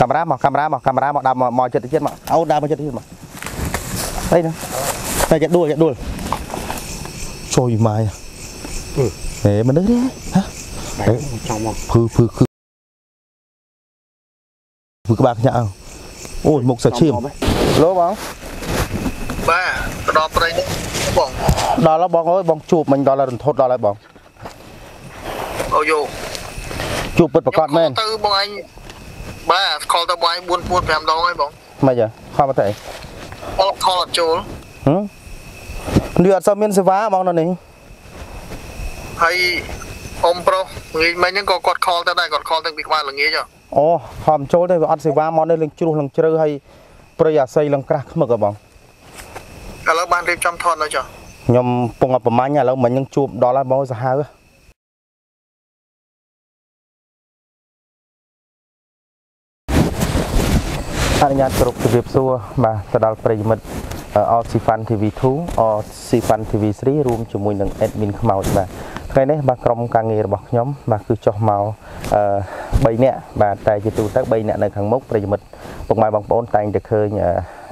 កាមេរ៉ាមកកាមេរ៉ាមកកាមេរ៉ាមកដើរមកមកចិត្តទៀតមកអូដើរមកចិត្តទៀតមកអីណាតែចិត្តដួលចិត្តដួលជួយម៉ាយហេមនុស្សនេះហ៎បែកចំមកភឺភឺគឺភឺក្បាលខ្ញាក់អូយមុខសាឈាមលោបងបាទទៅដល់ព្រៃនេះបងដល់ហើយបងអើយបងជួបមិញដល់ហើយរន្ធត់ដល់ហើយបងអូយោជួបពិតប្រកបមែនទៅបងអញ បាទខលទៅបងអញ4 4 5ដងហើយបងមិនហ៎ខំមកតែអត់ខលអត់ចូលហឹមនេះអត់សូវមានសេវាបងនៅនេះហើយអ៊ំប្រុសងាយមិញហ្នឹងក៏គាត់ខលទៅដែរគាត់ខលតាំងពីក្បាលល្ងាចហ៎អូខំចូលទេវាអត់សេវាមកនេះលឹងជ្រុះលឹងជ្រៅហើយប្រយអាស័យលឹងក្រាស់ខ្មឹកហ៎បងឥឡូវបានរៀបចំថតនៅចុះខ្ញុំពងអត់ប្រមាញ់ឥឡូវមិញនឹងជួបដល់ហើយបងសាហាវ អនុញ្ញាតគ្រប់ជម្រាបសួរបាទទៅដល់ប្រិយមិត្តអតស៊ីហ្វាន់ TV2 អតស៊ីហ្វាន់ TV3 រួមជាមួយនឹង admin ខ្មោចបាទថ្ងៃនេះបាទក្រុមការងាររបស់ខ្ញុំបាទគឺចុះមកអឺ3នាក់បាទតែជាទូទៅ3នាក់នៅខាងមុខប្រិយមិត្តពុកម៉ែបងប្អូនតែងតែឃើញ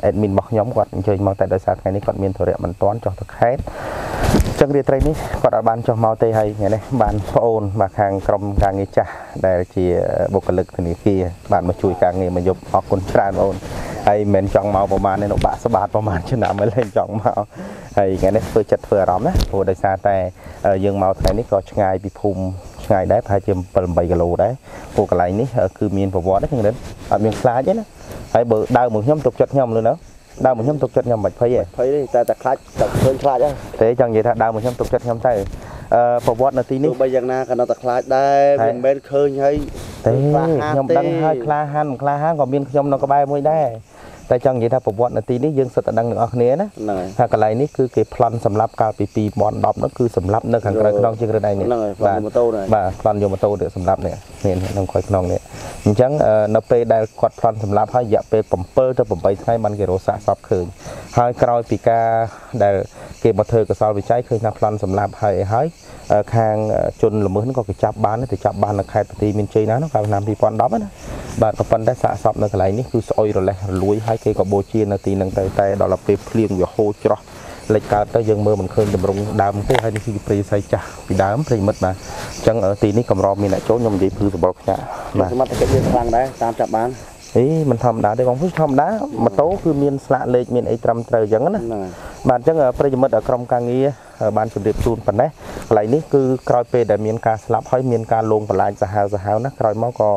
admin របស់ខ្ញុំគាត់អញ្ជើញមកតែដោយសារថ្ងៃនេះគាត់មានធរៈមិនទាន់ចុះទៅខេត្ត ចឹងរាត្រីនេះគាត់អាចបានចុះមកទេហើយថ្ងៃនេះបានប្អូនបាទខាងក្រុមការងារចាស់ដែលជាបុគ្គលិកធនាគារបានមកជួយការងារមកយប់អរគុណច្រើនបងអូនហើយមិនមែនចង់មកប្រហែលទេនៅបាក់ស្បាតប្រហែលឆ្នាំមកលេងចង់មកហើយថ្ងៃនេះធ្វើចិត្តធ្វើអារម្មណ៍ណាព្រោះដោយសារតែយើងមកថ្ងៃនេះក៏ឆ្ងាយពីភូមិឆ្ងាយដែរប្រហែលជា7 8គីឡូដែរព្រោះកន្លែងនេះគឺមានប្រវត្តិហ្នឹងហ្នឹងអត់មានខ្លាចទេណាហើយបើដើរមកខ្ញុំទុកចិត្តខ្ញុំលឿនណា ដើរមកខ្ញុំទុកចិត្តខ្ញុំមិនភ័យទេភ័យទេតែតែខ្លាចតែឃើញខ្លាចហ្នឹងទេចង់និយាយថាដើមមកខ្ញុំទុកចិត្តខ្ញុំទៅអឺប្រវត្តិនៅទីទោនេះះបីយ៉ាងណាក៏នៅតែខ្លាចដែរហើយមិនមែនឃើញហើយទេក្លាហានខ្ញុំទេដឹងហើយក្លាហានមិនក្លាហានក៏មានខ្ញុំនៅក្បែរមួយដែរ តែចង់និយាយថាប្រវត្តិនៅទីនេះយើងសិតតែដឹងទាំងអស់គ្នាណាហ្នឹងហើយថាកន្លែងនេះគឺគេប្លន់សម្រាប់កាលពី2010នោះគឺសម្រាប់នៅខាងក្រៅខ្នងជាងរឹងឯងនេះហ្នឹងហើយផ្លាស់ម៉ូតូហ្នឹងបាទប្លន់យកម៉ូតូទៅសម្រាប់នេះនេះក្នុងក្រៅខ្នងនេះអញ្ចឹងអឺនៅពេលដែលគាត់ប្លន់សម្រាប់ហើយរយៈពេល7ទៅ8ថ្ងៃបានគេរកសាកសពឃើញ ហើយក្រោយពីការដែលគេមកធ្វើកសលវិច័យឃើញថាប្លន់សម្រាប់ហើយអីហើយអឺខាងជនល្មើសហ្នឹងក៏គេចាប់បានដែរទៅចាប់បាននៅខេត្តបន្ទាយមានជ័យណានោះកាលឆ្នាំ2010ណាបាទក៏ប៉ុន្តែសាកសពនៅកន្លែងនេះគឺស្អុយរលេះរលួយហើយគេក៏បូជានៅទីហ្នឹងទៅតែដល់ពេលភ្លៀងវាហូរច្រោះលិចកើតទៅយើងមើលមិនឃើញតម្រង់ដើមទេហើយនេះគឺព្រៃសៃចាស់ពីដើមព្រៃមិត្តបាទអញ្ចឹងអឺទីនេះកម្រមានអ្នកចូលខ្ញុំនិយាយភឺសបល់ខ្ញាក់បាទសមត្ថកិច្ចយើងខ្លាំងដែរតាមចាប់បាន អេមិនធម្មតាទេបងប្អូនធម្មតាម៉ូតូគឺមានស្លាកលេខមានអីត្រឹមត្រូវអញ្ចឹងណាហ្នឹងហើយបាទអញ្ចឹងប្រិយមិត្តក្រុមការងារបានជម្រាបជូនប៉ុណ្ណេះកន្លែងនេះគឺក្រោយពេលដែលមានការស្លាប់ហើយមានការលងបន្លាចសាហាវសាហាវណាក្រោយមកក៏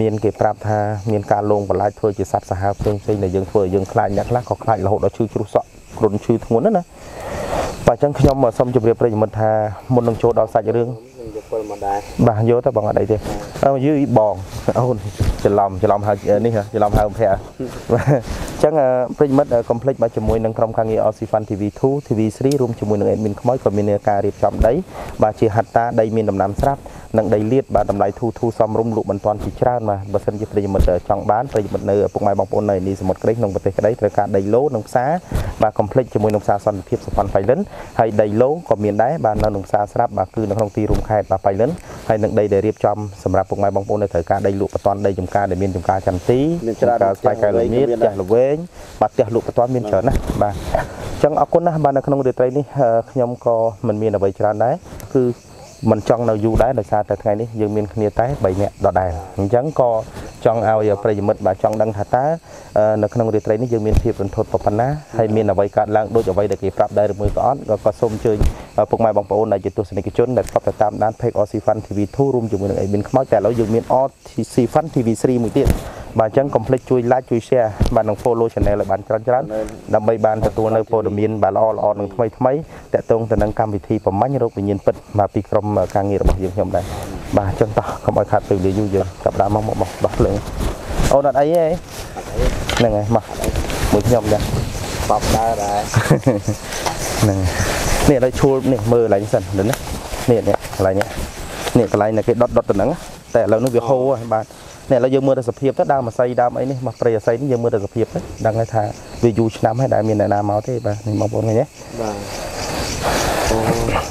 មានគេប្រាប់ថាមានការលងបន្លាចធ្វើជាសត្វសាហាវផ្សេងផ្សេងដែលយើងធ្វើឲ្យយើងខ្លាចអ្នកខ្លះក៏ខ្លាចរហូតដល់ឈឺជ្រុះសក់គ្រុនឈឺធ្ងន់ណាណាបាទអញ្ចឹងខ្ញុំសូមជម្រាបប្រិយមិត្តថាមុននឹងចូលដល់សាច់រឿងយើងយកពលមកដែរបាទយកទៅបងអត់អីទេអឺយឺបងអូន ច្រឡំច្រឡំហៅនេះហ៎ច្រឡំហៅភ័ក្របាទអញ្ចឹងអឺប្រិយមិត្តកុំភ្លេចមកជាមួយនឹងក្រុមការងារ Osifan TV2 TV3 រួមជាមួយនឹង admin ខ្មោចក៏មានការរៀបចំដីបាទជាហត្តាដីមានដំណាំស្រាប់និងដីលាតបាទតម្លៃធូរធូរសមរម្យលក់មិនទាន់ជាច្រើនបាទបើសិនជាប្រិយមិត្តចង់បានប្រិយមិត្តនៅពុកម៉ែបងប្អូននៅនីសមុទ្រក្រីក្នុងប្រទេសក្តីត្រូវការដីឡូនិងផ្សារបាទកុំភ្លេចជាមួយនឹងផ្សារសន្តិភាពសុផាន់បៃលិនហើយដីឡូក៏មានដែរបាទនៅក្នុងផ្សារស្រាប់បាទគឺនៅក្នុងទីរួមខេត្តបាទបៃលិនហើយនឹងដីដែលរៀបចំសម្រាប់ពុកម៉ែបងប្អូននៅត្រូវការដីលក់បន្តដីចំការដែលមានចំការចន្ទទីមានច្រើនការស្បែកកែលមៀតមានផ្ទះដែរល្វែងបាទផ្ទះលក់បន្តមានច្រើនណាស់បាទអញ្ចឹងអរគុណណាស់បាទនៅក្នុងរាត្រីនេះអឺខ្ញុំក៏មិនមានអ្វីច្រើនដែរគឺមិនចង់នៅយូរដែរដោយសារតែថ្ងៃនេះយើងមានគ្នាតែ3នាក់ដដែលអញ្ចឹងក៏ចង់ឲ្យប្រិយមិត្តបាទចង់ដឹងថាតើអឺនៅក្នុងរាត្រីនេះយើងមានភាពរន្ធត់ប៉ុណ្ណាហើយមានអ្វីកើតឡើងដូចអ្វីដែលគេប្រាប់ដែរឬមួយក៏អត់ក៏ក៏សូមអញ្ជើញ ពុកម៉ែបងប្អូនដែលជាទស្សនិកជនដែលធ្លាប់តែតាមដាន Page OC Fun TV2 រួមជាមួយនឹង Admin ខ្មោចតែឥឡូវយើងមាន OC Fun TV3 មួយទៀតបាទអញ្ចឹងកុំភ្លេចជួយ like ជួយ share បាទនិង follow channel ឲ្យបានច្រើនច្រើនដើម្បីបានទទួលនៅព័ត៌មានបាទល្អល្អនិងថ្មីថ្មីតាក់ទងទៅនឹងកម្មវិធីប្រមាញ់រោគវិញ្ញាណពិតបាទពីក្រុមការងាររបស់យើងខ្ញុំដែរបាទអញ្ចឹងតោះកុំឲ្យខាត់ពេលវេលាយូរយើងចាប់ដើមមកមកដោះភ្លើងអូនអត់អីទេហ្នឹងហើយមកមួយខ្ញុំចា បបដើរដែរហ្នឹងនេះឥឡូវឈួលនេះមើលកន្លែងសិននេះណានេះនេះកន្លែងនេះនេះកន្លែងដែលគេដុតដុតទៅហ្នឹងណាតែឥឡូវនេះវាហូរហើយបាទនេះឥឡូវយើងមើលទៅសភាពទៅដើមអាស័យដើមអីនេះមកព្រៃអាស័យនេះយើងមើលទៅសភាពទៅដឹងហើយថាវាយូរឆ្នាំហើយដែលមានអ្នកណាមកទេបាទនេះបងប្អូនឃើញទេបាទ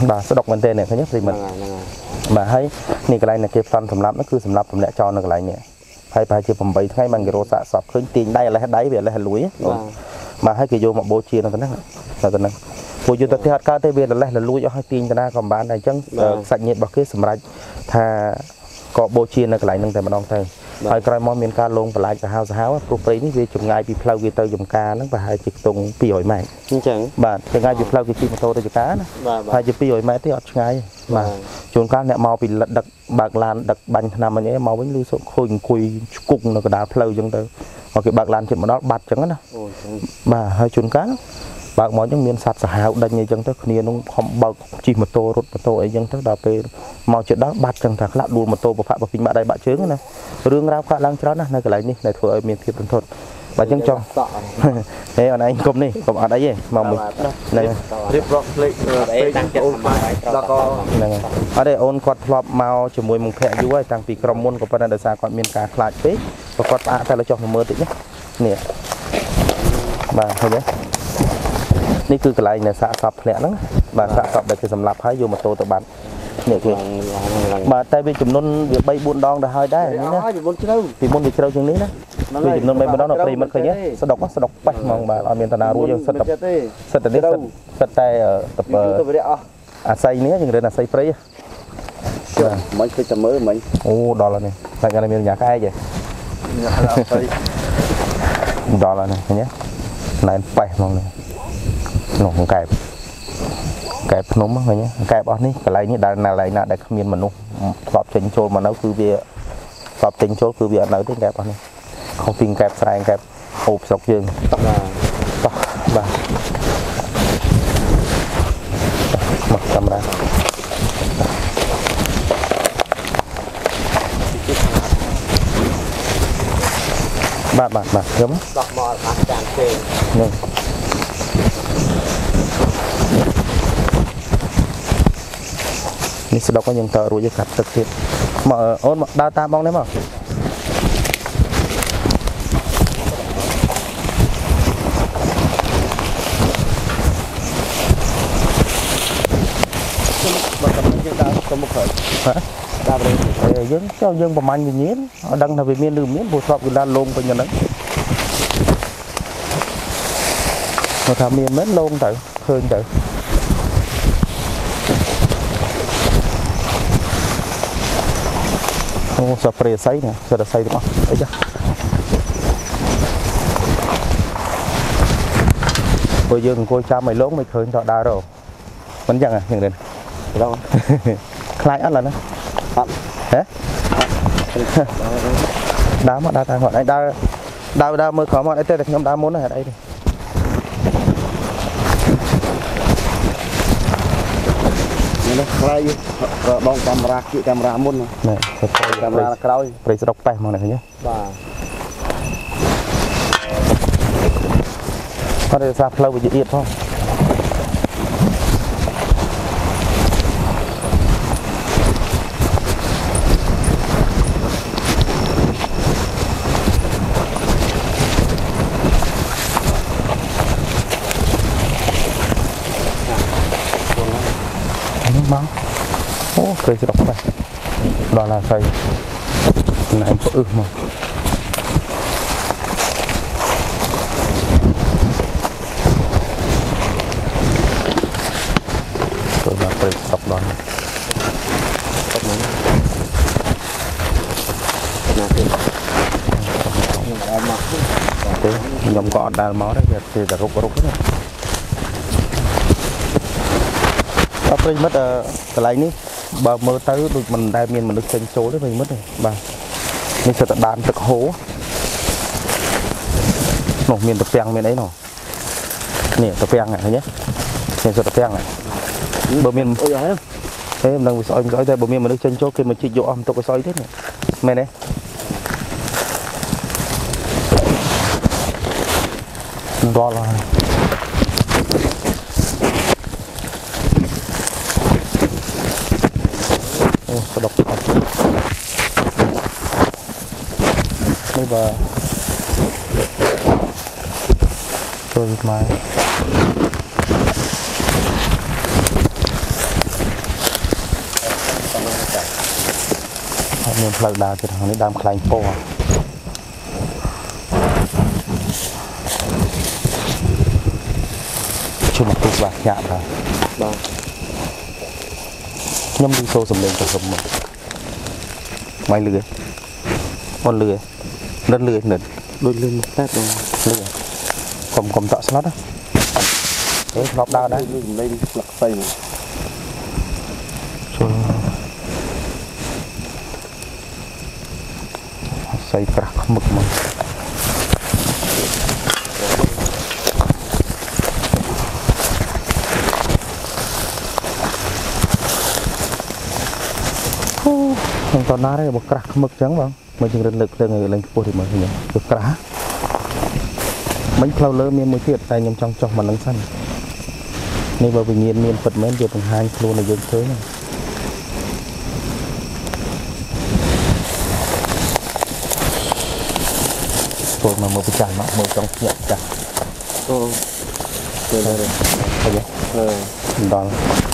បាទស្ដុកមែនទេនេះឃើញទេប្រិមិត្តហ្នឹងហើយហ្នឹងហើយបាទហើយនេះកន្លែងដែលគេផ្សំសម្រាប់នោះគឺសម្រាប់ទម្លាក់ចោលនៅកន្លែងនេះហើយប្រហែលជា8ថ្ងៃបានគេរកសាកសពឃើញទាញដៃឥឡេះដៃវាឥឡេះលួយអូន បាទហើយគេយកមកបូជានៅទៅហ្នឹងទៅទៅហ្នឹងពួកយុទ្ធទេអត់កើតទេវាលលេះលលួចអស់ហើយទាញតាណាក៏មិនបានដែរអញ្ចឹងសាច់ញាតិរបស់គេសម្រេចថាក៏បូជានៅកន្លែងហ្នឹងតែម្ដងទៅហើយក្រោយមកមានការលងបន្លាចសាហាវសាហាវព្រោះព្រៃនេះវាចម្ងាយពីផ្លូវវាទៅចំការហ្នឹងប្រហែលជាខ្ទង់200ម៉ែត្រអញ្ចឹងបាទចម្ងាយពីផ្លូវគេជិះម៉ូតូទៅចំការណាបាទប្រហែលជា200ម៉ែត្រទេអត់ឆ្ងាយ បាទជួនកាលអ្នកមកពីដឹកបើកឡានដឹកបាញ់ឆ្នាំអីមកវិញលឺសុខខូចអង្គុយឆ្គុកនៅកណ្ដាលផ្លូវអញ្ចឹងទៅមកគេបើកឡានជិតមកដល់បាត់អញ្ចឹងណាអូអញ្ចឹងបាទហើយជួនកាលបើកមកអញ្ចឹងមានសត្វសាហាវដេញអីចឹងទៅគ្នានោះខំបើកជិះម៉ូតូរត់ម៉ូតូអីចឹងទៅដល់ពេលមកជិតដល់បាត់ចឹងថាខ្លះដួលម៉ូតូប្រផាក់ប្រពីងបាក់ដៃបាក់ជើងណារឿងរ៉ាវកើតឡើងច្រើនណាស់នៅកន្លែងនេះដែលធ្វើឲ្យមានភាពរន្ធត់ បាទអញ្ចឹងចង់សក់ហេអនឯងគុំនេះគុំអត់អីទេមកមួយហ្នឹងហើយរៀបរាប់ភ្លេចពេកតាំងចិត្តមកដល់ក៏ហ្នឹងហើយអត់ទេអូនគាត់ធ្លាប់មកជាមួយមុខភ័ក្រយូរហើយតាំងពីក្រុមមុនក៏ប៉ុន្តែដោយសារគាត់មានការខ្លាចពេកក៏គាត់ផ្អាកតែលើចុះមកមើលតិចណានេះបាទឃើញទេនេះគឺកន្លែងដែលសាកសពធ្លាក់ហ្នឹងបាទសាកសពដែលគេសម្លាប់ហើយយកម៉ូតូទៅបាត់នេះគឺឡើងបាទតែវាចំនួនវា3 4ដងទៅហើយដែរនេះណាអើយមុនជ្រៅពីមុនវាជ្រៅជាងនេះណា វាចំនួន3 4ដងដល់ប្រិមិត្តឃើញទេស្ដុកស្ដុកប៉េះហ្មងបាទអត់មានតាណារួចយើងសិតតែទេសិតតែនេះសិតសិតតែតពីទៅវរៈអស់អាស័យនេះយើងរៀនអាស័យព្រៃមិនឃើញតែមើលមិញអូដល់ហើយនេះតែកាលមានញ៉ាក្អែកឯងញ៉ាំដល់ទៅដល់ហើយនេះឃើញទេណែនប៉េះហ្មងនេះនោះកែបកែបភ្នំហ្នឹងឃើញទេកែបអស់នេះកន្លែងនេះដែលណាកន្លែងណាដែលគ្មានមនុស្សធ្លាប់ចេញចូលមកនៅគឺវាធ្លាប់ចេញចូលគឺវាអត់នៅទេកែបអស់នេះ ខុសពីកែបស្រែងកែបអូបស្រុកយើងបាទតោះបាទមកកាមេរ៉ាបាទបាទបាទខ្ញុំដោះមកអស់ចានពេកនឹងនេះស្ដុកហ្នឹងយើងតើរួចទេកាត់ទឹកទៀតមកអឺអូនមកដើរតាមបងនេះមកបើតែយើងដើរ ទៅមុខហើយហ៎ដើរទៅអេយើងចុះយើងប្រមាញ់វិញ្ញាណអត់ដឹងថាវាមានឬមិនមានព្រោះស្របគឺឡានលងពេញហ្នឹងមកថាមានមែនលងទៅឃើញទៅអូសាប្រេស័យណាសិតស័យទាំងអស់អីចាព្រោះយើងអង្គុយចាំឲ្យលងមិនឃើញតដើររមិនចឹងហ៎យ៉ាងនេះដល់ ខ្លាចអត់ឡើយណាអត់ហ៎ដើរមកដើរតាមគាត់ឯងដើរដើរដើរមើលក្រោមអត់អីទេតែខ្ញុំដើរមុនហ្នឹងហេតុអីទេនេះខ្លាយបងកាមេរ៉ាគៀកកាមេរ៉ាមុនណែទៅព្រៃកាមេរ៉ាក្រោយព្រៃស្រុកប៉េះមកនេះឃើញទេបាទគាត់ទេសារផ្លូវវាជាអៀតផង អូព្រៃស្រុក ប៉េះដល់ឡាស្អីណែផ្អឹសមក tôi là tôi tập đoàn ណាទេ thế nhóm có đàn máu đấy thì là rục rục đấy ở đây mất cái này ní bà mơ tới được mình đây miền mình được chân chối đấy mình mất rồi bà mình sẽ đàn thực hố nổ miền tập piang miền ấy nổ nè tập piang này thấy nhé nè sẽ tập piang này bờ miền អូយហើយ thế mình đang bị soi cái đây bờ miền mình được chân chối kia mình chỉ dụ âm tôi có soi thế này mày này đo là ô but goes with my Hãy subscribe cho kênh Ghiền Mì Gõ Để không bỏ lỡ những video hấp dẫn ជុំទូបាក់ខ្ញាក់បាទបាទខ្ញុំឮសូរសំឡេងប្រហឹមមកមិនលឺអត់លឺទេ និតលឺទេនិតដូចលឿនមកតែបងលឺទេកុំកុំតក់ស្លុតណាអេធ្លាប់ដើរដែរលឿនលេងស្លឹកផ្សេងមកចូលសៃប្រាស់ខ្មឹកមកអូខ្ញុំតណាទេបើក្រាស់ខ្មឹកចឹងបង មកជិះរិនលើកភ្លើងឲ្យលេងខ្ពស់ទីមើលខ្ញុំទៅក្រាស់មិញផ្លូវលើមានមួយទៀតតែខ្ញុំចង់ចុះមកនឹងសិននេះបើវិញ្ញាណមានពិតមែនវាបង្ហាញខ្លួនឲ្យយើងឃើញហ្នឹងចូលមកមើលប្រចាំមកមើលចង់ភ្ញាក់ចាស់អូទៅទៅឃើញអឺទេដល់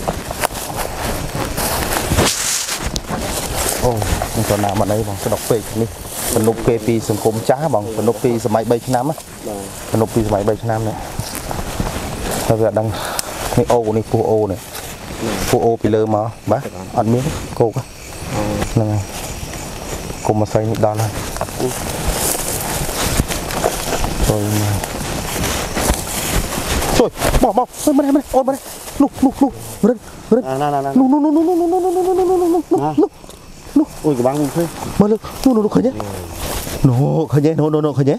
អូខ្ញុំទៅណាមកអីបងស្ដុកពេកនេះសនុកគេពីសង្គមចាស់បងសនុកពីសម័យ3ឆ្នាំណាបាទសនុកពីសម័យ3ឆ្នាំនេះហើយវាអត់ដឹងនេះអូនេះពោះអូនេះពោះអូពីលើមកបាទអត់មានគោកហ្នឹងហើយគុំមកស្អីនេះដល់ហើយចូលមកជួយមកមកមកនេះមកនេះអូនមកនេះនោះនោះនោះរឹងរឹងណាណាណានោះនោះនោះនោះនោះនោះនោះនោះនោះនោះ lu ôi cái băng thôi mà lu lu nó lu khơi nhé. No khởi nhé. No no no khởi nhé.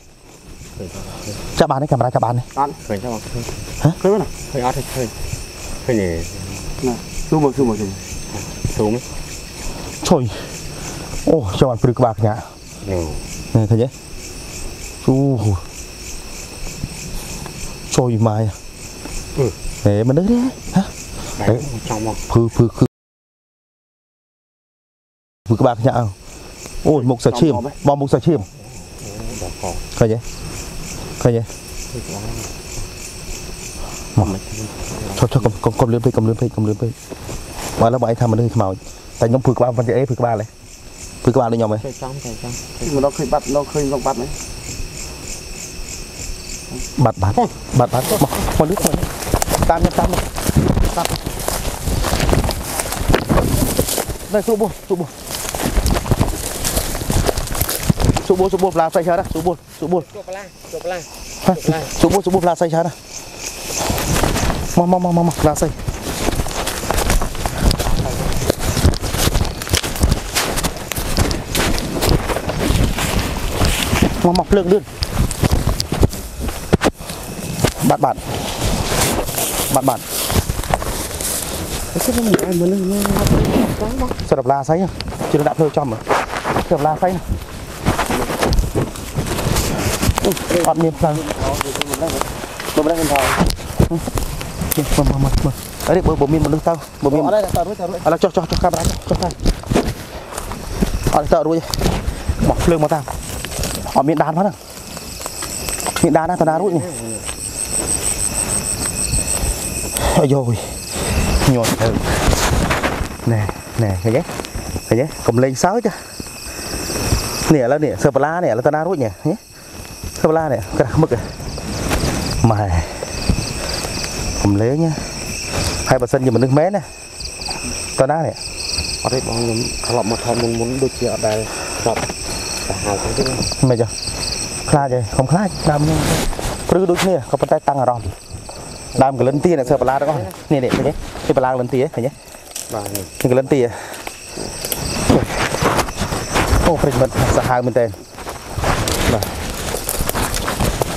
Chả bàn đấy camera chả bàn đấy bàn. Khơi chả bàn. Hả? Khởi khơi nào? Khởi khơi át khởi. Khơi nhỉ. Lu mà lu mà chừng xuống trời ô cho bạn phơi cái bạc nhá. Ừ. Này khơi nhé. U trời mai à เอ๋มันนึกดิฮะเออคือคือ អូចាំបានព្រឺក្បាលខ្ញានោះនេះឃើញទេអូជួយម៉ាយហេមនុស្សទេហ៎បែកចង់មកភឺភឺគឺព្រឺក្បាលខ្ញាអូយមុខសាច់ឈាមបងមុខសាច់ឈាមដល់កោឃើញទេឃើញទេមកឈប់ឈប់កុំកុំកុំលឿនពេកកុំលឿនពេកកុំលឿនពេកមកឡើយបងឯងថាមនុស្សខ្មោចតែខ្ញុំព្រឺក្បាលមិនទេអីព្រឺក្បាលទេព្រឺក្បាលដូចខ្ញុំហ៎ចេះចំចេះចំមិនដល់ឃើញបាត់ដល់ឃើញក្នុងបាត់នេះបាត់បាត់បាត់បាត់មកមកលឿនមកតាមខ្ញុំតាមមកតាមនេះស៊ូប៊ូស៊ូប៊ូ bột số bột là xoay chán số bột số bột số bột số bột là xoay chán mau mau mau mau mau là xoay mau mọc lượng đơn bạn bạn. Bạn bạn. Sao đập la sấy chưa đạp hơi cho mà đập la sấy này អត់មានផ្លូវទៅមិនដឹងថាមកមកមកអីបើបើមានមនុស្សទៅបើមានអត់ទេតើរួចតើរួចឥឡូវចុះចុះចុះកាមេរ៉ាចុះទៅអត់ទៅរួចមកភ្លើងមកតាមអត់មានដានផងហ្នឹងមានដានណាតាណារួចនេះអាយយញាត់ទៅណែណែឃើញទេឃើញទេកំលេងសើចនេះឥឡូវនេះសើបឡានេះឥឡូវតាណារួចនេះ សើបឡានេះក្រាស់ខ្មឹកម៉ែកំលេងណាហើយបើសិនជាមនុស្សមែនណាតាណានេះអត់ទេបងខ្ញុំធ្លាប់មកថតមុនមុនដូចជាអត់ដែលស្បសាហាវទៅទេមិនចុះខ្លាចឯងកុំខ្លាចដើមនេះព្រឺដូចគ្នាក៏ប៉ុន្តែតាំងអារម្មណ៍ដើមកលិនទីអ្នកសើបឡាទាំងអស់នេះនេះឃើញទេនេះបឡាកលិនទីឃើញទេបាទនេះនេះកលិនទីអូប្រិយមិត្តសាហាវមែនតើបាទ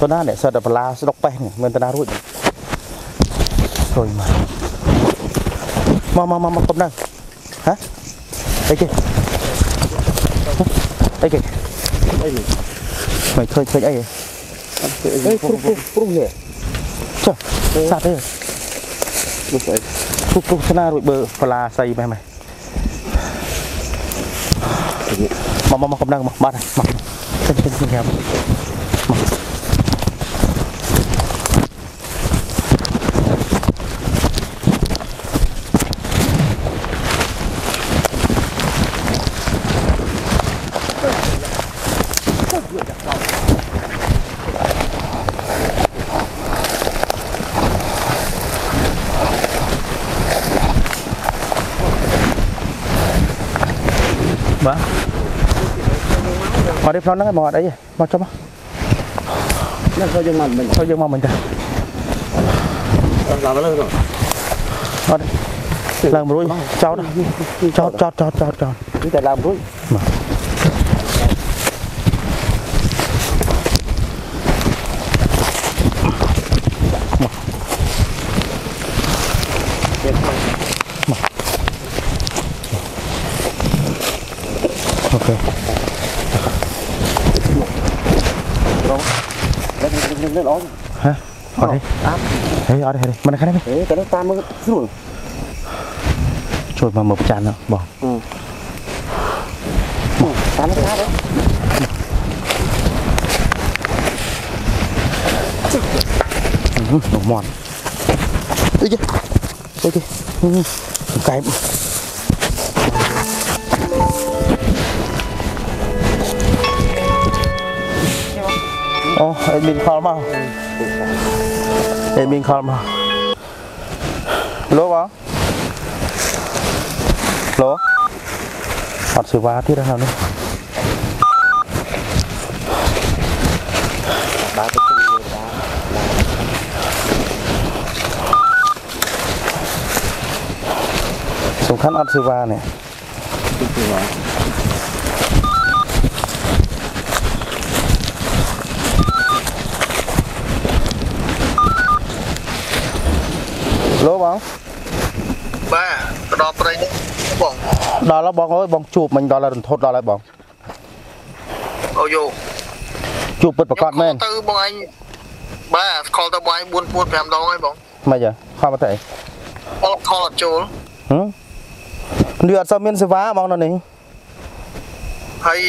ប៉ុន្តែអ្នកសិតតែបលាស្ដុកប៉េះនេះមានតារួចរួយមកមកមកមកកំដៅហ៎អីគេអីគេអីមិនឃើញឃើញអីអីព្រុសព្រុសនេះចុះសាប់ទេព្រុសអីព្រុសព្រុសស្នារួចបើបលាស្អីម៉េះម៉េះមកមកមកកំដៅមកបាត់មកចេញចេញញ៉ាំ មកនេះផ្លូវហ្នឹងឯងមកអត់អីទេមកចុះមកនេះក៏យើងមកមិញចូលយើងមកមិញតា ឡើងលើនោះ អត់ទេឡើងមួយរួចចោតចោតចោតចោតចោតចោត នេះតែឡើងរួច អូខេ នេះ នេះនេះអត់ហ៎អត់ទេហេអត់ទេហេមិនខាងនេះហេតែនេះតាមមើលស្រួលជួយមកមើលប្រចាំហ្នឹងបងតាមនេះតាមនោះមន់អីចេះអីចេះកែបអូអេមីនខលមកអេមីនខលមកលោបងលោអត់សេវាទៀតហ្នឹងនេះបាទទៅទីបាទសំខាន់អត់សេវានេះ ទីទីបាទ លោបង បាទទៅដល់ព្រៃនេះ បងដល់ហើយបងអើយបងជួបមិញដល់ហើយរន្ធត់ដល់ហើយបងអូយោជួបពិតប្រកបមែនទៅបងឯងបាទខលទៅបងឯង4 4 5ដងហើយបងមិនអីខំមកតែអត់ខលអត់ចូលហឹមនេះអត់សូវមានសេវាបងនៅនេះហើយ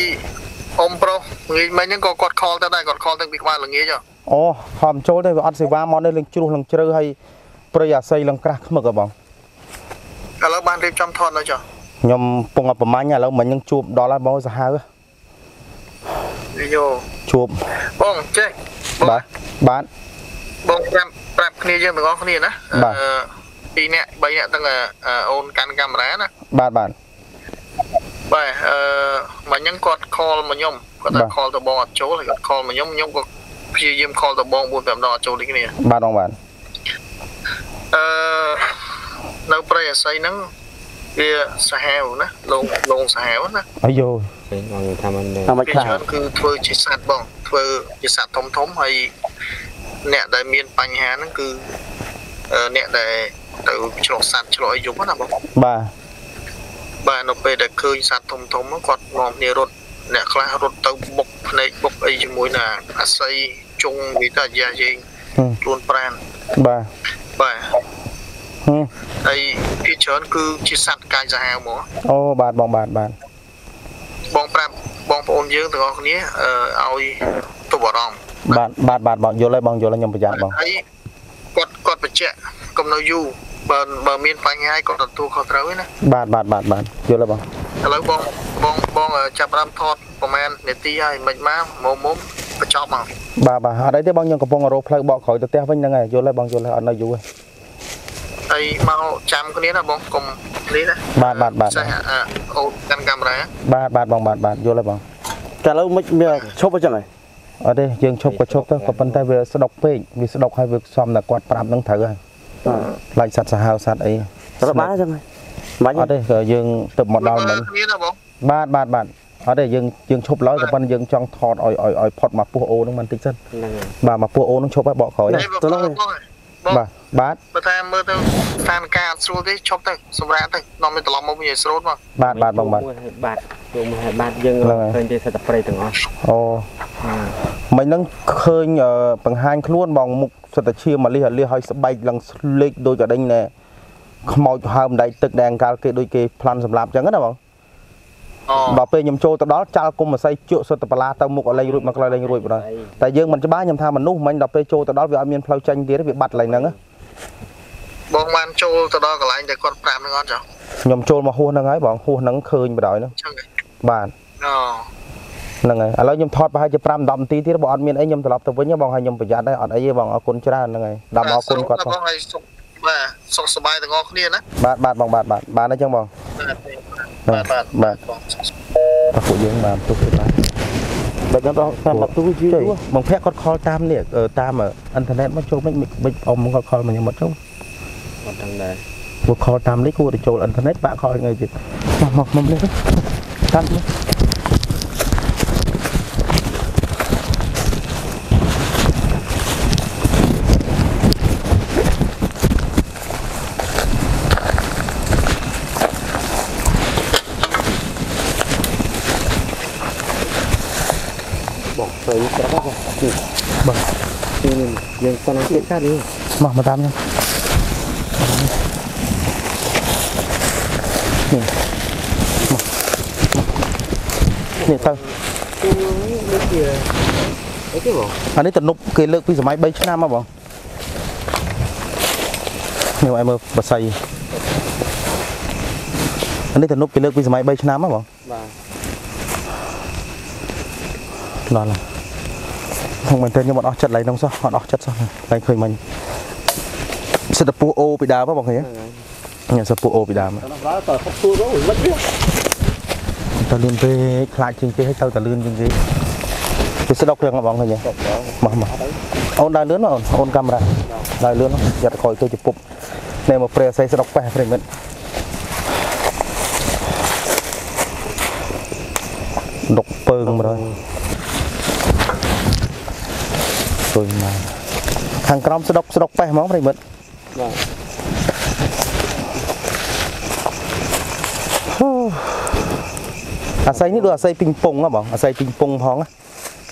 អ៊ំប្រុសងាយមិញហ្នឹងក៏គាត់ខលទៅដែរគាត់ខលតាំងពីក្បាលល្ងាចហ៎អូខំចូលទេវាអត់សេវាមកនេះលឹងជ្រុះលឹងជ្រៅហើយប្រយអាស័យលឹងក្រាស់ខ្មឹកហ៎បង ឥឡូវបានរៀបចំថតនៅចុះខ្ញុំពងអត់ប្រមាញ់ឥឡូវមិញនឹងជួបដល់ហើយបងសាហាវវាយោជួបបងចេះបងបាទបាទបងប្រាប់ប្រាប់គ្នាយើងទាំងអស់គ្នាណាបាទពីរនាក់3នាក់ទាំងអឺអូនកាន់កាមេរ៉ាណាបាទបាទបាទអឺមកញ៉ឹងគាត់ខលមកខ្ញុំគាត់បាថាទខលទៅបងអត់ចូលហើយគាត់ខលមកខ្ញុំខ្ញុំក៏ព្យាយាមខលទៅបង4 5ដងអត់ចូលដូចគ្នាបាទបងបាទអឺ នៅព្រៃអាស័យហ្នឹងវាសាហាវណាលងលងសាហាវណា អាយយោ ឃើញបងថាមិន តាមមិន វា ខ្លះ ច្រើនគឺធ្វើជាសัตว์បងធ្វើជាសัตว์ធំធំហើយអ្នកដែលមានបញ្ហាហ្នឹងគឺអឺអ្នកដែលទៅឆ្លោះសัตว์ឆ្លោះអីយប់ណាបង បាទ បាទនៅពេលដែលឃើញសัตว์ធំធំហ្នឹងគាត់នាំគ្នារត់អ្នកខ្លះរត់ទៅបុកភ្នែកបុកអីជាមួយនឹងអាស័យជុងវាទៅយ៉ាយើងខ្លួនប្រាន បាទ បាទ ហឹមហើយភាគច្រើនគឺជាសัตว์កាយសាហាវហ្មងអូបាទបងបាទបាទបងប្រាប់បងប្អូនយើងទាំងអស់គ្នាអឺឲ្យទប់អារម្មណ៍បាទបាទបាទបងយល់ហើយបងយល់ហើយខ្ញុំប្រយ័ត្នបងហើយគាត់គាត់បញ្ជាក់កុំនៅយូរបើបើមានបញ្ហាគាត់ទទួលខុសត្រូវឯណាបាទបាទបាទបាទយល់ហើយបងឥឡូវបងបងបងចាប់ផ្ដើមថតប្រហែលនាទីហើយមិនមកមុំមុំបញ្ចប់មកបាទបាទអត់អីទេបងខ្ញុំកំពុងរកផ្លូវបកក្រោយទៅផ្ទះវិញហ្នឹងហើយយល់ហើយបងយល់ហើយអត់នៅយូរទេ ហើយមកចាំគ្នាណាបងកុំនេះណាបាទបាទបាទចេះអឺអូនកាន់កាមេរ៉ាបាទបាទបងបាទបាទយល់ហើយបងតែឥឡូវមិនមានឈប់អញ្ចឹងហ៎អត់ទេយើងឈប់ក៏ឈប់ទៅក៏ប៉ុន្តែវាស្ដុកពេកវាស្ដុកហើយវាសំតែគាត់ប្រាប់នឹងត្រូវហើយខ្លាចសត្វសាហាវសត្វអីតែបានអញ្ចឹងហ៎បាញ់អត់ទេក៏យើងទៅមកដល់មិញគ្នាណាបងបាទបាទបាទអត់ទេយើងយើងឈប់ឡើយក៏ប៉ុន្តែយើងចង់ថតឲ្យឲ្យឲ្យផុតមកពោះអូហ្នឹងបន្តិចសិនហ្នឹងហើយបាទមកពោះអូហ្នឹងឈប់ហើយបកក្រោយនេះបង បងបងបាទបាទបើថាមើលទៅស្ថានភាពអត់ស្រួលទេឈប់ទៅសម្រាប់ទៅនាំមានត្រឡប់មកវិញឲ្យស្រួលមកបាទបាទបងបាទមួយហើយបាត់យកមួយហើយបាត់យើងហ្នឹងហើយឃើញទេសិតតែព្រៃទាំងអស់អូហ្នឹងមិញហ្នឹងឃើញអឺបង្ហាញខ្លួនបងមុខសិតតែឈាមមកលិះលិះឲ្យស្បែកឡើងស្លេកដូចកដេញណែខ្មោចហើមដៃទឹកដែលអង្កលគេដូចគេប្លន់សម្លាប់អញ្ចឹងណាបងអូ ដល់ពេលខ្ញុំចូលទៅដល់ចាល់គុំម្សៃជក់សុទ្ធតែបលាទៅមុខឲ្យលេងរួចមកក្លោយលេងរួចបងតែយើងមិនច្បាស់ខ្ញុំថាមនុស្សមិញដល់ពេលចូលទៅដល់វាអត់មានផ្លូវចេញទៀតទេវាបាត់ឡើងហ្នឹងណាបងបានចូលទៅដល់កន្លែងដែលគាត់ប្រាប់ហ្នឹងអត់ចុះខ្ញុំចូលមកហួសហ្នឹងហើយបងហួសហ្នឹងឃើញបដ ாய் ហ្នឹងអញ្ចឹងហ៎បាទអូហ្នឹងហើយឥឡូវខ្ញុំថតប្រហែលជា5 10នាទីទៀតបើអត់មានអីខ្ញុំត្រឡប់ទៅវិញបងហើយខ្ញុំប្រយ័ត្នដែរអត់អីទេបងអរគុណច្រើនហ្នឹងហើយដាំអរគុណគាត់បផងងឲ្យសុខ បាទសុខសប្បាយទាំងអស់គ្នាណាបាទបាទបងបាទបាទបាទអញ្ចឹងបងបាទបាទបាទបងតោះពួកយើងបានទុកទៅបាទបើខ្ញុំដល់តាមបាត់ទូជឿចុយបងភ័ក្រគាត់ខលតាមនេះអឺតាមអ៊ីនធឺណិតមកចូលមិនមិនអ៊ំគាត់ខលមកខ្ញុំមកចូលអត់ដឹងដែរពួកខលតាមនេះគួរទៅចូលអ៊ីនធឺណិតបាក់ខលថ្ងៃទៀតមកមកមកលេងតាមនេះ បងស្រីប្រាប់បងនេះបាទនេះយើងស្នងទៀតកានេះមកមកតាមខ្ញុំនេះនេះទៅដូចជាអីគេបងអានេះទំនប់គេលើកពីស ម័យ3ឆ្នាំមកបងនេះឲ្យមើលបស័យអានេះទំនប់គេលើកពីសម័យ3ឆ្នាំមកបងបាទដល់ហើយខ្ញុំមែនតើខ្ញុំអត់អស់ចិត្តឡើយនោះសោះអត់អស់ចិត្តសោះតែឃើញមិញសិតតែពោះអូពីដើមហ៎បងឃើញទេខ្ញុំសិតពោះអូពីដើមដល់ដល់តើខុសទួទៅមិនវាទៅលឿនពេកខ្លាចជាងគេឲ្យទៅតែលឿនជាងគេវាស្ដុករឿងបងឃើញទេមកមកអូនដើរលឿនអូនអូនកាមេរ៉ាដើរលឿនយ៉ាត់ក្រោយទៅជពុបនេះមកព្រៃអស័យស្ដុកប៉ះព្រៃមិត្តដុកពើងមកហើ យជួយមកខាងក្រោមស្ដុកស្ដុកប៉ះហ្មងព្រៃមិត្តបាទអាស័យនេះដូចអាស័យពីងពងហ៎បងអាស័យពីងពងផងណា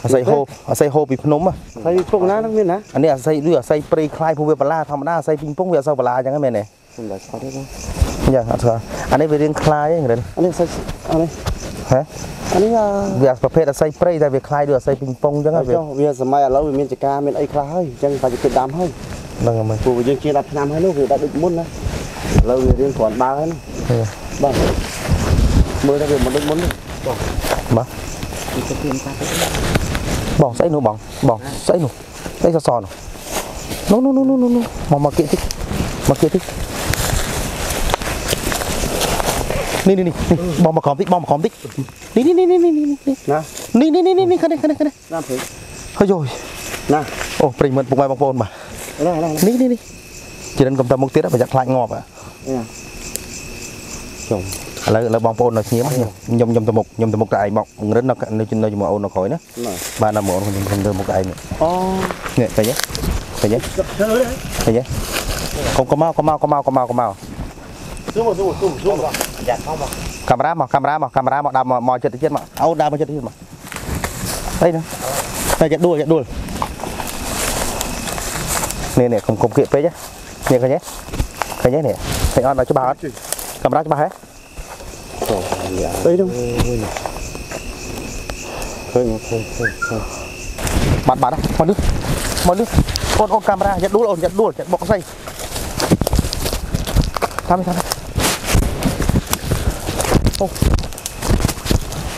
អាស័យហូបអាស័យហូបពីភ្នំហ៎ហើយពុកណានឹងមានណាអានេះអាស័យឬអាស័យព្រៃខ្លាយព្រោះវាបលាធម្មតាអាស័យពីងពងវាអត់សូវបលាអញ្ចឹងហ្នឹងមែនទេសំដៅស្គាល់ទេបងយ៉ាងអត់ស្គាល់អានេះវារៀងខ្លាយហ្នឹងរិនអានេះសាច់អានេះហ៎ អានេះវាប្រភេទអាស័យព្រៃតែវាខ្លាយដូចអាស័យពីងពងអញ្ចឹងហ្នឹងវាចុះវាសម័យឥឡូវវាមានចកាមានអីខ្លះហើយអញ្ចឹងបាច់ទៅដាំហើយហ្នឹងហើយមើលព្រោះយើងជា10ឆ្នាំហើយនោះវាដាក់ដូចមុនណាឥឡូវវារៀងគ្រាន់ដើរហើយបាទមើលទៅវាមិនដូចមុនទេបាទបងស្អីនោះបងបងស្អីនោះស្អីសសនោះនោះនោះនោះនោះមកមកគៀកតិចមកគៀកតិច នេះនេះនេះបងមកក្រោមតិចបងមកក្រោមតិចនេះនេះនេះនេះនេះនេះណានេះនេះនេះនេះខាងនេះខាងនេះខាងនេះណាព្រឹកហើយយយណាអូប្រិមិត្តពុកម៉ែបងប្អូនបាទណាណានេះនេះនេះជិរិនកុំតមុខទៀតប្រយ័ត្នខ្លាចងាប់ហ៎ចុងឥឡូវឥឡូវបងប្អូននៅស្ងៀមខ្ញុំខ្ញុំខ្ញុំតមុខខ្ញុំតមុខតែឯងមកងរិននៅនៅនៅជាមួយអូននៅក្រោយណាណាបាទនៅមកអូនខ្ញុំខ្ញុំទៅមុខតែឯងនេះអូនេះឃើញទេឃើញទេទឹកឈើទេឃើញទេកុំកុំមកកុំមកកុំមក កុំមកកុំមកស៊ូមស៊ូមស៊ូមស៊ូមកាមេរ៉ាមកកាមេរ៉ាមកកាមេរ៉ាមកដើរមកមកចិត្តទៅចិត្តមកអូនដើរមកចិត្តទៅចិត្តមកអីណាតែចិត្តដួលចិត្តដួលនេះនេះកុំកុំគៀកពេកណានេះឃើញទេឃើញទេនេះឃើញអត់ដល់ច្បាស់អត់កាមេរ៉ាច្បាស់ហ៎អីនោះឃើញឃើញឃើញឃើញ បាត់បាត់មកលឺមកលឺ អូនអូនកាមេរ៉ាចិត្តដួលអូនចិត្តដួលចិត្តបុ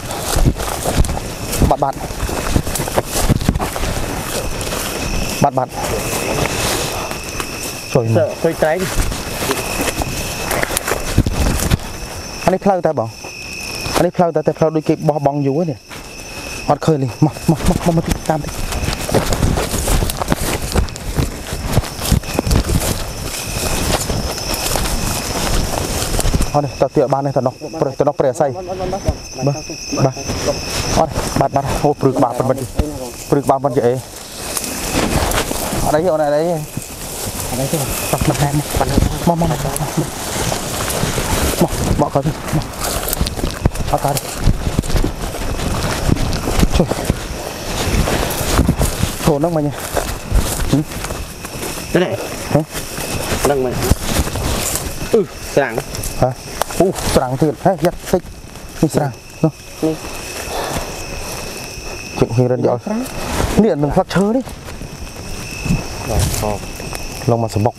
កស្អីតាមតាមអូបាត់បាត់បាត់បាត់ជួយមកឃើញត្រែងអានេះផ្លូវតែបងអានេះផ្លូវតែតែផ្លូវដូចគេបោះបង់យូរហ្នឹងអត់ឃើញនេះមកមកមកមកតិចតាមតិច អត់នេះតើទៀតបាននេះតនោះព្រឹកតនោះព្រះអស័យបានបានបានបាទបាទអត់បាត់បាត់អូព្រឹកបាត់ប៉ុណ្ណឹងព្រឹកបាត់ប៉ុណ្ណឹងអីអត់អីអូនអត់អីអត់អីទេបាត់មកថែមមកមកមកមកមកគាត់មកអត់កើតជួយឈរហ្នឹងមិញ thế này Hả? Đang mày ừ sảng ហ៎អូស្រាំងទៀតហេយ៉ាត់តិចនេះស្រាំងនោះនេះជិះហៀរិនយកនេះនឹងផ្លាត់ឈើនេះ rồi hộp លងមកសបុក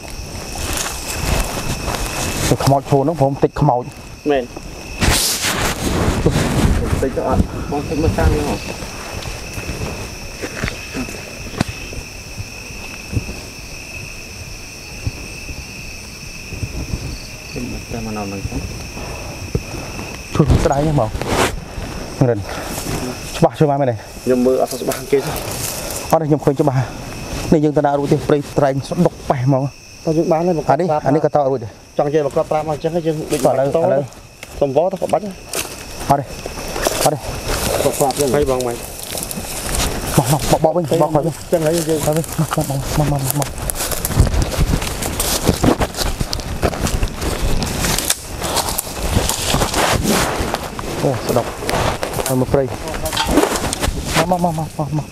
ទៅខ្មោចឈរហ្នឹងព្រមតិចខ្មោច men tính cho ăn con thích mất sang nữa hả តែម កនៅនឹងជួយស្ដាយហ្នឹងមករិនច្បាស់ជួយមកមែនទេខ្ញុំមើលអត់ស្បាស់គេទេអត់ទេខ្ញុំឃើញច្បាស់នេះយើងទៅដាក់រួចទេព្រៃត្រែងស្ដុកប៉េះហ្មងតើយើងបានហើយមកអានេះអានេះក៏តរួចដែរចង់និយាយមកគាត់ប្រាប់មកអញ្ចឹងហើយយើងដូចឥឡូវឥឡូវសំវទៅក៏បាច់អត់ទេអត់ទេគាត់ប្រាប់ចឹងហើយបងមកមកមកបកវិញបក khỏi វិញចឹងហើយយើងទៅវិញមកមកមកមកមក អូស្ដុកហើយមកព្រៃមកមកមកមកមក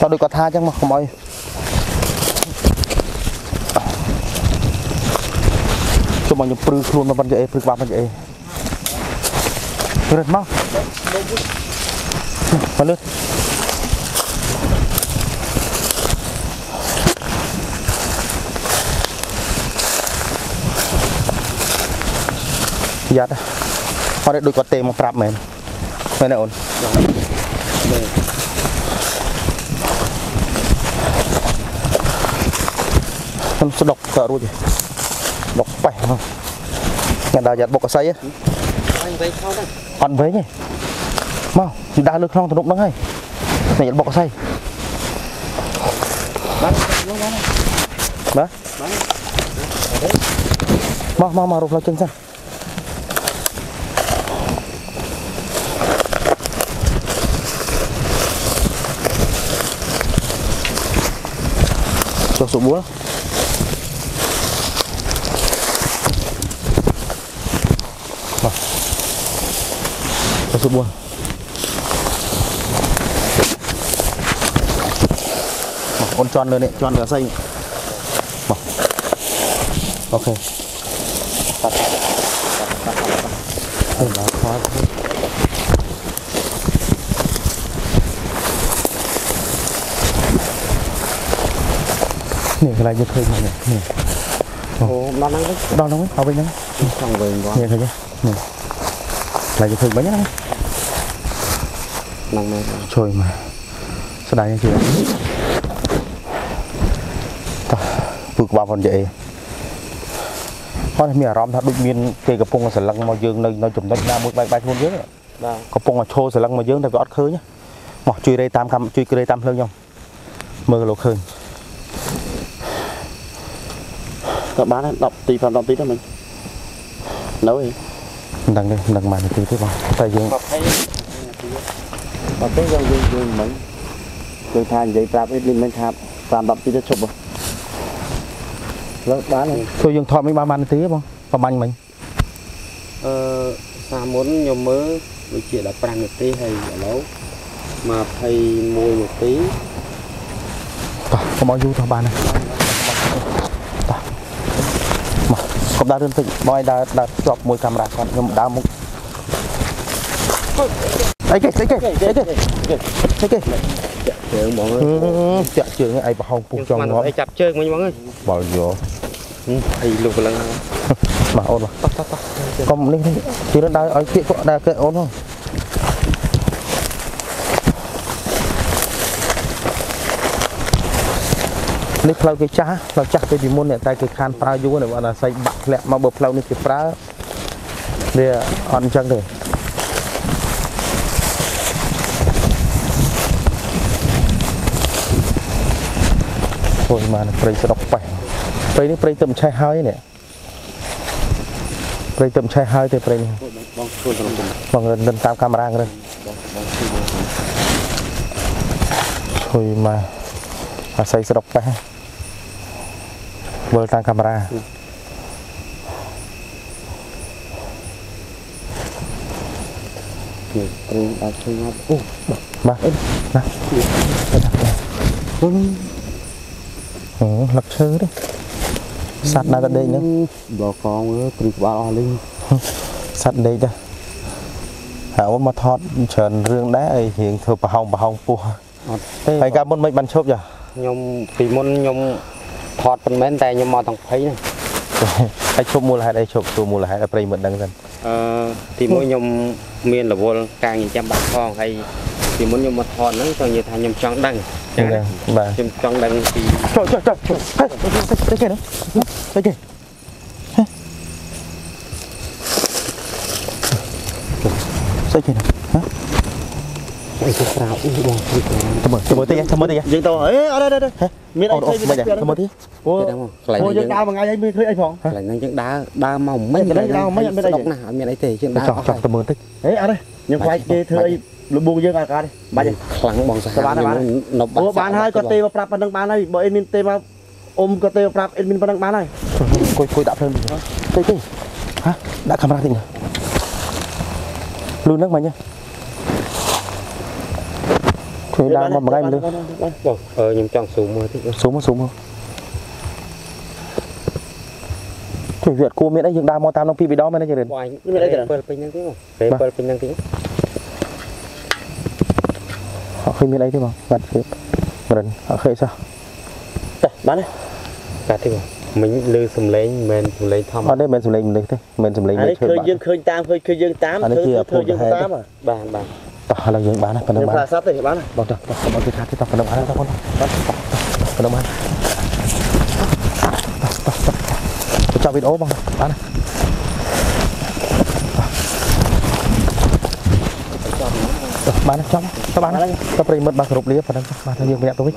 តើដូចគាត់ថាអញ្ចឹងមកកុំអោយជុំមកខ្ញុំព្រឺខ្លួនមកបាត់យអេព្រឺក្បាលបាត់យអេរត់មកមកលើយ៉ាត់ អត់ទេដូចគាត់ទេមកប្រាប់មែនមែនទេអូនខ្ញុំស្ដុកក៏រួចទេដុកប៉េះហ្នឹងញ៉ាំដល់យ៉ាត់បុកកសៃហ៎ anh thấy sao đây អត់វិញទេមកពីដើរលើក្នុងទំនុកហ្នឹងហើយនេះបុកកសៃ bán nó bán បាទមកមកមករកផ្លូវចេញសិន số số 4 số số 4 con tròn lên đấy, tròn cá xanh Ok. Tắt. Tắt. Tắt. Tắt. Tắt. Tắt. ចុះសុបួលមកចុះសុបួលមកអូនជន់លើនេះជន់លើអាស័យមកអូខេ Ừ, đó, khó. Nè, cái này giật hơi nè, nè. ồ nó năng đấy Đo nó, ở bên đó. xong về quá Nè, thấy chưa? Nè. Lại giật hơi bánh đó. năng này Trời mà. Sao đây chưa? Ta, vượt qua phần vậy. អត់មានអារម្មណ៍ថាដូចមានគេកំពុងស្រឡឹងមកយើងនៅនៅចំណុចណាមួយបែកបែកខ្លួនយើងបាទកំពុងតែឈោស្រឡឹងមកយើងតែវាអត់ឃើញណាមកជួយរេតាមកាំជួយរេតាមភ្លើងខ្ញុំមើលលោកឃើញ các bạn ấy đọc tí phạm đọc tí đó mình nấu gì មិនដឹងទេមិនដឹងបាននាទីទេបងតែយើង học hay học cái dân dân dân mình tôi thay vậy prap ít lên mình tháp phạm đọc tí cho chụp rồi lớp bán này ជួយយើងថតមិនបានបាននាទីទេបងប្រហែលមិញអឺសាមុនខ្ញុំមើលដូចជា15នាទី ហើយឥឡូវ21នាទីតោះកុំឲ្យយូរថោះបានណាតោះមកកុំដើររឿនពេកបងឲ្យដើរដើរជាប់មួយកាមេរ៉ាគាត់ខ្ញុំដើរមុខអីគេអីគេអីគេអីគេអីគេជើងបងហឹមចាក់ជើងឯងប្រហោងពុះចង់ងាប់អីចាប់ជើងមិញបងអើយបើយកហើយលុបឡើងមកអូនមកតោះតោះតោះកុំនេះនេះជឿដើរឲ្យគៀកដើរគេអូនហ្នឹង នេះផ្លូវគេចាស់ផ្លូវចាស់គេពីមុនអ្នកតែគេខានប្រើយូរនៅបានអាស័យបាក់ធ្លាក់មកបើផ្លូវនេះគេប្រើវាអត់អញ្ចឹងទេអូយមកព្រៃស្ដុកប៉េះព្រៃនេះព្រៃទឹកមឆេះហើយនេះព្រៃទឹកមឆេះហើយទេព្រៃនេះបងខ្លួនត្រង់ខ្ញុំបងរិនរិនតាមកាមេរ៉ារិនជួយមកអាស័យស្ដុកប៉េះ មើលតាមកាមេរ៉ាព្រឹងដល់ជួយងាប់អូបាទណាអូលឹកឈើទេសត្វណាតដេកហ្នឹងដល់កងមើលព្រឹកក្បាលអស់លេងសត្វដេកដែរហើយមកថតច្រើនរឿងដែរអីរៀងធ្វើប្រហោងប្រហោងពោះអត់ទេហើយកាលមុនមិនបានឈប់ចាខ្ញុំពីមុនខ្ញុំ ថតប៉ុន្មានតែខ្ញុំមកទាំងភ័យណាហើយឈប់មូលហេតុអីឈប់ទូមូលហេតុឲ្យប្រិយមិត្តដឹងសិនអឺទីមួយខ្ញុំមានរវល់ការងារចាំបាច់ផងហើយពីមុនខ្ញុំមកថតហ្នឹងក៏និយាយថាខ្ញុំចង់ដឹងចឹងណាបាទខ្ញុំចង់ដឹងពីចុះចុះចុះហេស្អីគេហ្នឹងស្អីគេស្អីគេហ្នឹងអីទៅប្រាអ៊ូបងពីកន្លែងចាំមើលចាំមើលតិចចាំមើលតិចយើងទៅអេអត់ទេមានអីអូនអូនផ្សេងមិនចាំមើលតិចអូគេដឹងមកកន្លែងអូហ្នឹងយើងដើរមួយថ្ងៃហើយមានឃើញអីផងកន្លែងហ្នឹងយើងដើរដើរមកមិញកន្លែងដើរមកមិញអត់មានអីទេស្ដុកណាស់អត់មានអីទេយើងដើរចោះចោះចាំមើលតិចហេអត់ទេខ្ញុំខ្លាចគេធ្វើអីលបួងយើងអត់កើតទេបាច់ទេខ្លាំងបងសាហាវបានហើយបាននៅបាអូបានហើយគាត់ទេមកប្រាប់ប៉ុណ្្នឹងបានហើយបើអេមានទេមកអ៊ំក៏ទេមកប្រាប់អេមានប៉ុណ្្នឹងបានហើយគួយគួយដាក់ភ្លើងតិចតិចហ៎ដាក់កាមេរ៉ាតិចលូនហ្នឹងមិញជួយដើរមកមួយថ្ងៃលឺបងអឺខ្ញុំចង់ស៊ូមមើលតិចបងស៊ូមស៊ូមជួយវាអត់គួរមានអីយើងដើរមកតាមនឹងពីរបីដងមែនទេជិរិនបងអញពេលពេញហ្នឹងទេបងពេលពេលពេញហ្នឹងទេអត់ឃើញមានអីទេបងបាត់ទៀតរិនអត់ឃើញសោះតោះបានហើយកាត់ទេបងមិញលឺសំឡេងមិនមែនសំឡេងធម្មអត់ទេមិនសំឡេងមនុស្សទេមិនសំឡេងអាមនុនេះស្សឈើឃើញបាត់យើងឃើញតាមឃើញឃើញយើង តាមអានេះធ្វើជាធ្វើយើងភូមិហេតុតាមហ៎បានបានតោះឥឡូវយើងបានហើយប៉ុណ្ណឹងយើងបានផ្លាស័ព្ទទេបានហើយបងតោះតោះបងគេថាទេតោះប៉ុណ្ណឹងបានហើយតោះបងប៉ុណ្ណឹងបានតោះតោះតោះចាប់វីដេអូបងបានហើយតោះបានហើយចប់តោះបានហើយតោះប្រិមិត្តបានគ្រប់លាប៉ុណ្ណឹងចុះបានហើយយើងម្នាក់ទៅវិញ